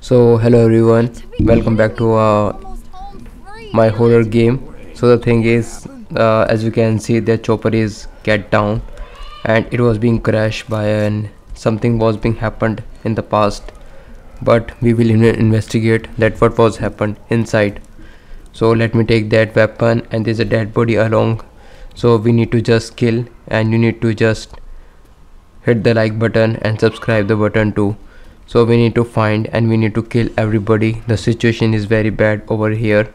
So hello everyone, welcome back to uh, my horror game. So the thing is, uh, as you can see, the chopper is get down, and it was being crashed by an something was being happened in the past, but we will in- investigate that what was happened inside. So let me take that weapon, and there's a dead body along. So we need to just kill, and you need to just hit the like button and subscribe the button too. So we need to find and we need to kill everybody. The situation is very bad over here.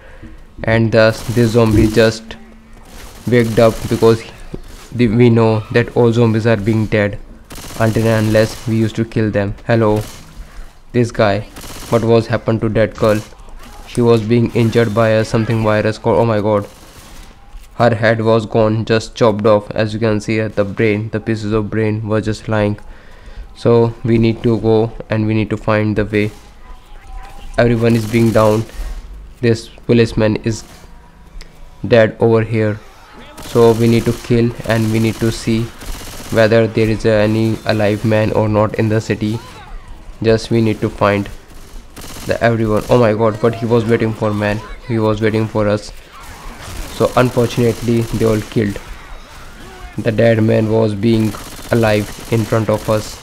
And thus this zombie just waked up because the, we know that all zombies are being dead. Until and unless we used to kill them. Hello. This guy what was happened to that girl? She was being injured by a something virus called oh my god her head was gone just chopped off. As you can see at the brain the pieces of brain were just lying. So we need to go and we need to find the way. Everyone is being down. This policeman is dead over here. So we need to kill and we need to see whether there is any alive man or not in the city. Just we need to find the everyone. Oh my god but he was waiting for man. He was waiting for us so unfortunately they all killed. The dead man was being alive in front of us.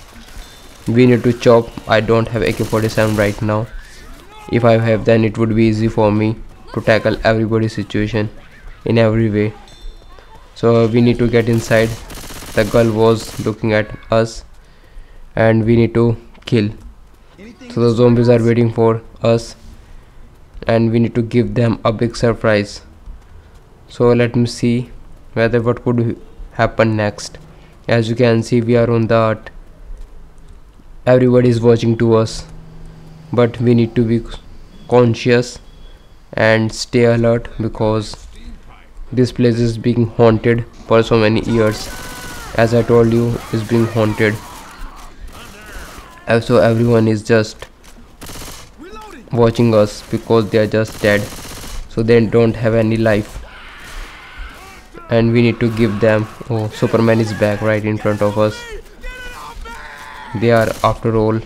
We need to chop. I don't have ak-47 right now. If i have then it would be easy for me to tackle everybody's situation in every way. So we need to get inside. The girl was looking at us and we need to kill. So the zombies are waiting for us and we need to give them a big surprise so let me see whether what could happen next. As you can see we are on that. Everybody is watching to us but we need to be conscious and stay alert because this place is being haunted for so many years. As i told you is being haunted. So everyone is just watching us because they are just dead. So they don't have any life and we need to give them oh superman is back right in front of us. They are after all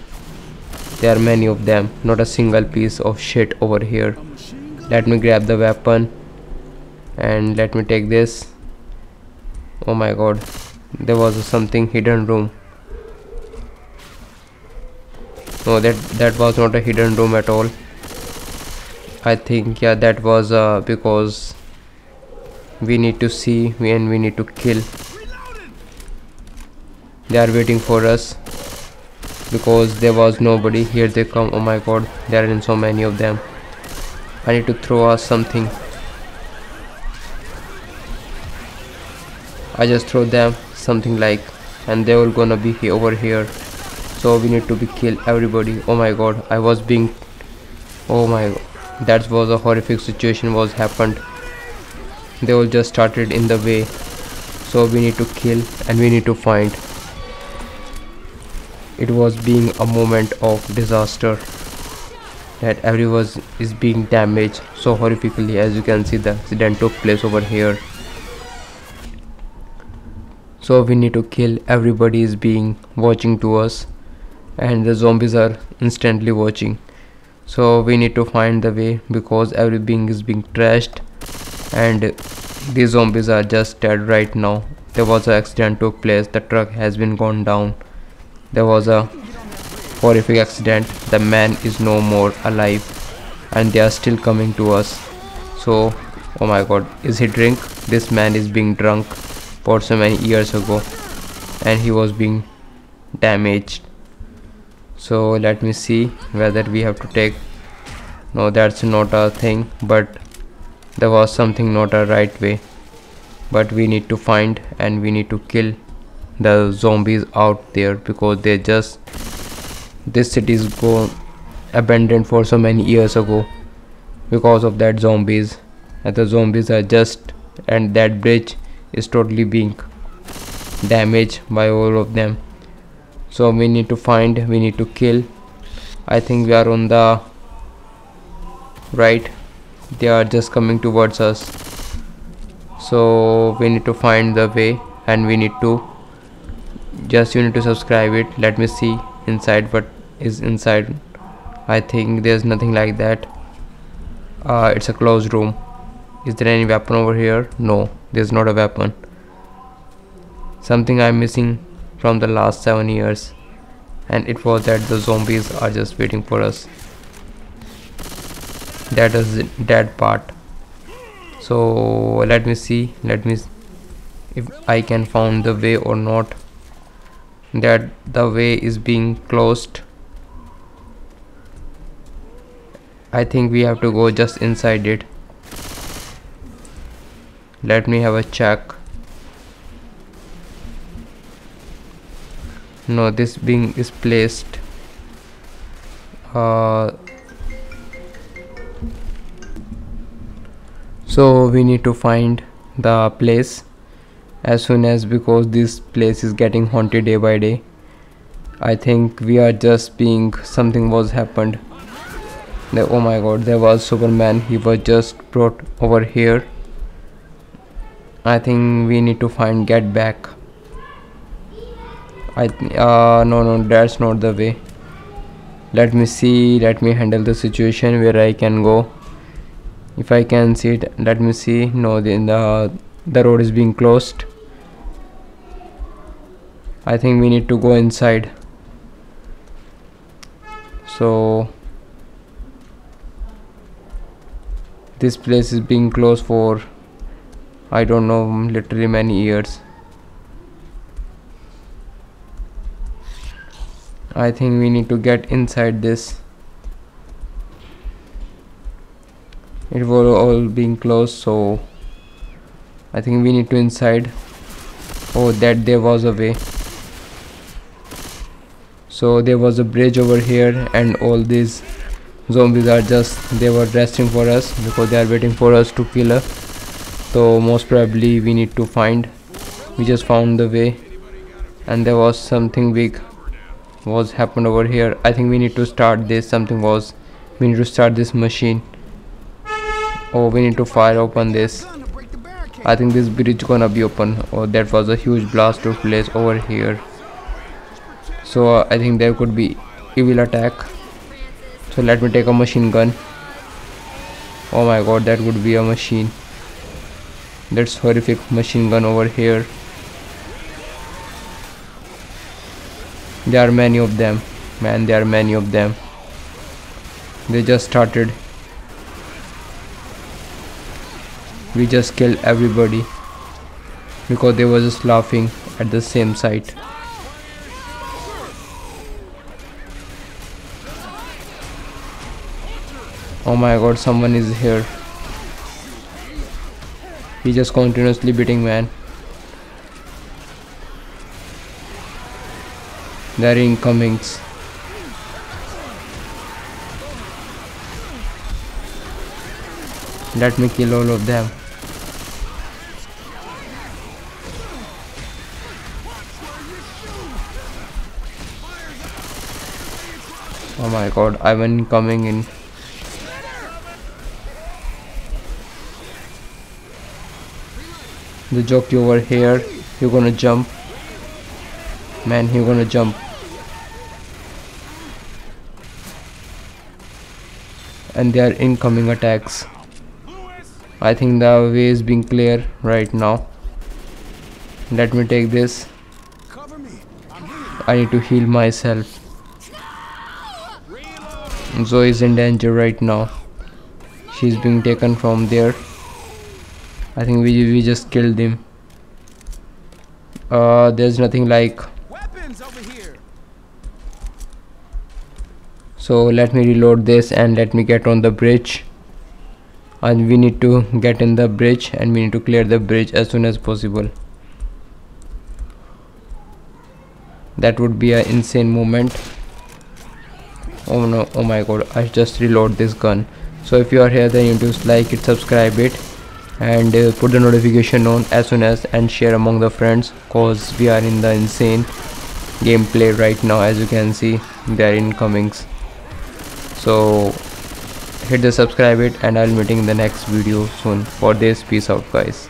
there are many of them. Not a single piece of shit over here. Let me grab the weapon. And let me take this. Oh my god. There was something hidden room. No that that was not a hidden room at all. I think yeah that was uh, because we need to see and we need to kill. They are waiting for us. Because there was nobody. Here they come. Oh my god. There are so many of them. I need to throw us something. I just throw them something like and they all gonna be here over here. So we need to be kill everybody. Oh my god. I was being oh my god that was a horrific situation was happened they all just started in the way. So we need to kill and we need to find. It was being a moment of disaster. That everyone is being damaged. So horrifically as you can see the accident took place over here. So we need to kill. Everybody is being watching to us. And the zombies are instantly watching. So we need to find the way because everything is being trashed and these zombies are just dead right now. There was an accident took place. The truck has been gone down. There was a horrific accident. The man is no more alive. And they are still coming to us. So oh my god is he drink? This man is being drunk for so many years ago. And he was being damaged. So let me see whether we have to take. No that's not a thing. But there was something not a right way. But we need to find and we need to kill the zombies out there because they just this city is go abandoned for so many years ago because of that zombies. And the zombies are just and that bridge is totally being damaged by all of them. So we need to find we need to kill. I think we are on the right they are just coming towards us. So we need to find the way and we need to just you need to subscribe it. Let me see inside what is inside. I think there's nothing like that. Uh, it's a closed room. Is there any weapon over here? No there's not a weapon. Something I'm missing from the last seven years. And it was that the zombies are just waiting for us that is that part. So let me see let me if I can find the way or not. That the way is being closed. I think we have to go just inside it. Let me have a check. No this being is placed uh, so we need to find the place as soon as because this place is getting haunted day by day. I think we are just being something was happened. Oh my god there was Superman. He was just brought over here. I think we need to find get back. I uh no no that's not the way. Let me see let me handle the situation where I can go if I can see it let me see. No the the, the road is being closed. I think we need to go inside. So this place is being closed for I don't know literally many years. I think we need to get inside this it was all being closed so I think we need to inside. Oh that there was a way. So there was a bridge over here and all these zombies are just they were resting for us because they are waiting for us to kill us so most probably we need to find we just found the way and there was something big was happened over here. I think we need to start this something was we need to start this machine oh we need to fire open this. I think this bridge gonna be open. Oh that was a huge blast took place over here. So uh, I think there could be evil attack. So let me take a machine gun. Oh my god that would be a machine. That's horrific machine gun over here. There are many of them. Man there are many of them. They just started we just killed everybody because they were just laughing at the same site oh my god someone is here. He just continuously beating man. They're incomings. Let me kill all of them oh my god i'm coming in. The jockey over here you're gonna jump. Man you're gonna jump. And they are incoming attacks. I think the way is being clear right now. Let me take this. I need to heal myself Zoe is in danger right now she's being taken from there I think we we just killed him. Uh, there's nothing like. So let me reload this and let me get on the bridge. And we need to get in the bridge and we need to clear the bridge as soon as possible. That would be an insane moment. Oh no, oh my god, I just reload this gun. So if you are here then you just like it, subscribe it and uh, put the notification on as soon as and share among the friends cause we are in the insane gameplay right now as you can see they are incomings so hit the subscribe it and i'll meeting in the next video soon. For this peace out guys